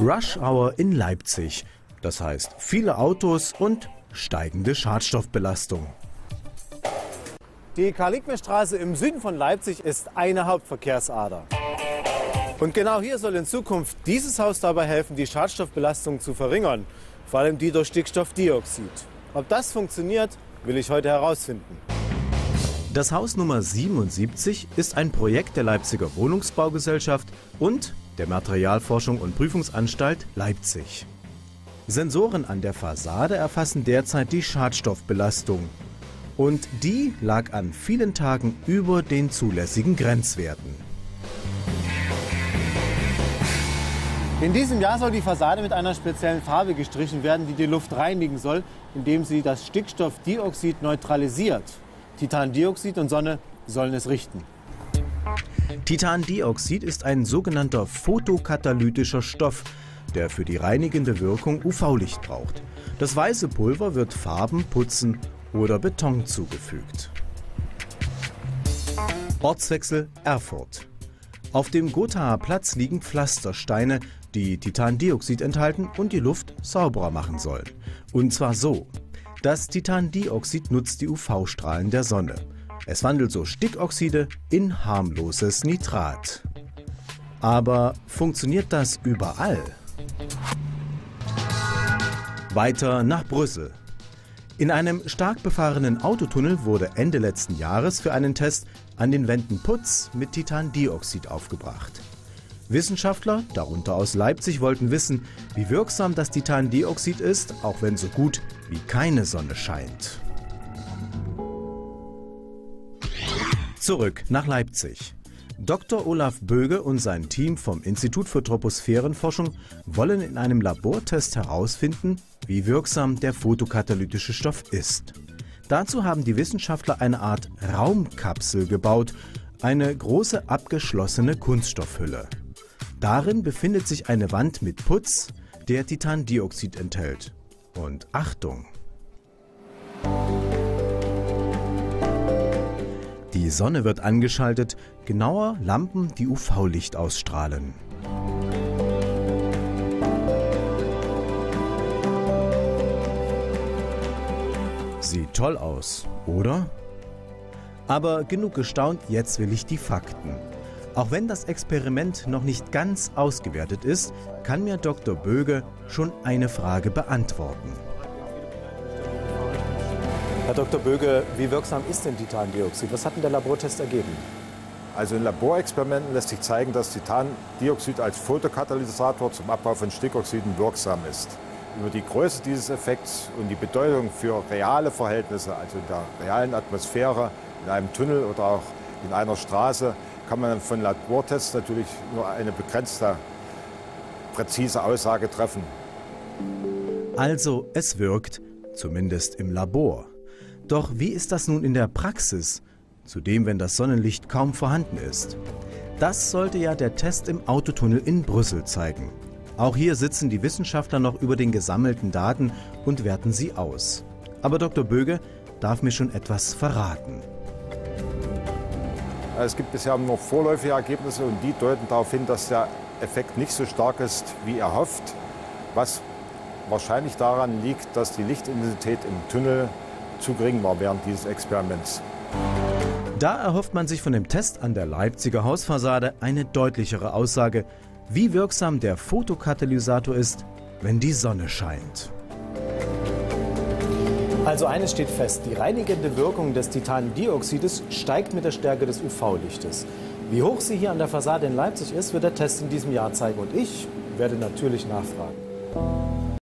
Rush Hour in Leipzig. Das heißt viele Autos und steigende Schadstoffbelastung. Die Karl-Liebknecht-Straße im Süden von Leipzig ist eine Hauptverkehrsader. Und genau hier soll in Zukunft dieses Haus dabei helfen, die Schadstoffbelastung zu verringern, vor allem die durch Stickstoffdioxid. Ob das funktioniert, will ich heute herausfinden. Das Haus Nummer 77 ist ein Projekt der Leipziger Wohnungsbaugesellschaft und der Materialforschung und Prüfungsanstalt Leipzig. Sensoren an der Fassade erfassen derzeit die Schadstoffbelastung. Und die lag an vielen Tagen über den zulässigen Grenzwerten. In diesem Jahr soll die Fassade mit einer speziellen Farbe gestrichen werden, die die Luft reinigen soll, indem sie das Stickstoffdioxid neutralisiert. Titandioxid und Sonne sollen es richten. Titandioxid ist ein sogenannter photokatalytischer Stoff, der für die reinigende Wirkung UV-Licht braucht. Das weiße Pulver wird Farben, Putzen oder Beton zugefügt. Ortswechsel Erfurt. Auf dem Gothaer Platz liegen Pflastersteine, die Titandioxid enthalten und die Luft sauberer machen sollen. Und zwar so. Das Titandioxid nutzt die UV-Strahlen der Sonne. Es wandelt so Stickoxide in harmloses Nitrat. Aber funktioniert das überall? Weiter nach Brüssel. In einem stark befahrenen Autotunnel wurde Ende letzten Jahres für einen Test an den Wänden Putz mit Titandioxid aufgebracht. Wissenschaftler, darunter aus Leipzig, wollten wissen, wie wirksam das Titandioxid ist, auch wenn so gut wie keine Sonne scheint. Zurück nach Leipzig. Dr. Olaf Böge und sein Team vom Institut für Troposphärenforschung wollen in einem Labortest herausfinden, wie wirksam der photokatalytische Stoff ist. Dazu haben die Wissenschaftler eine Art Raumkapsel gebaut, eine große abgeschlossene Kunststoffhülle. Darin befindet sich eine Wand mit Putz, der Titandioxid enthält. Und Achtung! Die Sonne wird angeschaltet, genauer Lampen, die UV-Licht ausstrahlen. Sieht toll aus, oder? Aber genug gestaunt, jetzt will ich die Fakten. Auch wenn das Experiment noch nicht ganz ausgewertet ist, kann mir Dr. Böge schon eine Frage beantworten. Herr Dr. Böge, wie wirksam ist denn Titandioxid? Was hat denn der Labortest ergeben? Also in Laborexperimenten lässt sich zeigen, dass Titandioxid als Photokatalysator zum Abbau von Stickoxiden wirksam ist. Über die Größe dieses Effekts und die Bedeutung für reale Verhältnisse, also in der realen Atmosphäre, in einem Tunnel oder auch in einer Straße, kann man von Labortests natürlich nur eine begrenzte, präzise Aussage treffen. Also es wirkt, zumindest im Labor. Doch wie ist das nun in der Praxis? Zudem, wenn das Sonnenlicht kaum vorhanden ist. Das sollte ja der Test im Autotunnel in Brüssel zeigen. Auch hier sitzen die Wissenschaftler noch über den gesammelten Daten und werten sie aus. Aber Dr. Böge darf mir schon etwas verraten. Es gibt bisher nur vorläufige Ergebnisse und die deuten darauf hin, dass der Effekt nicht so stark ist, wie erhofft, was wahrscheinlich daran liegt, dass die Lichtintensität im Tunnel zu gering war während dieses Experiments. Da erhofft man sich von dem Test an der Leipziger Hausfassade eine deutlichere Aussage, wie wirksam der Photokatalysator ist, wenn die Sonne scheint. Also eines steht fest, die reinigende Wirkung des Titandioxides steigt mit der Stärke des UV-Lichtes. Wie hoch sie hier an der Fassade in Leipzig ist, wird der Test in diesem Jahr zeigen und ich werde natürlich nachfragen.